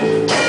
Bye.